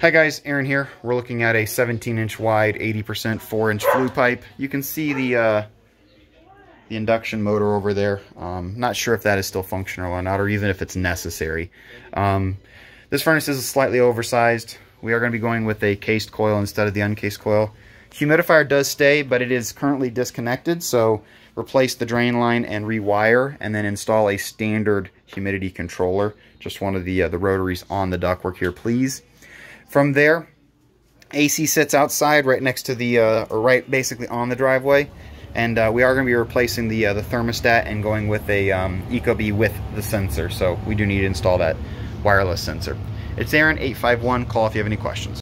Hi guys, Aaron here. We're looking at a 17 inch wide, 80% 4 inch flue pipe. You can see the uh, the induction motor over there. Um, not sure if that is still functional or not, or even if it's necessary. Um, this furnace is slightly oversized. We are going to be going with a cased coil instead of the uncased coil. Humidifier does stay, but it is currently disconnected, so replace the drain line and rewire, and then install a standard humidity controller. Just one of the, uh, the rotaries on the ductwork here, please. From there, AC sits outside right next to the, uh, or right basically on the driveway. And uh, we are going to be replacing the, uh, the thermostat and going with a um, Ecobee with the sensor. So we do need to install that wireless sensor. It's Aaron, 851. Call if you have any questions.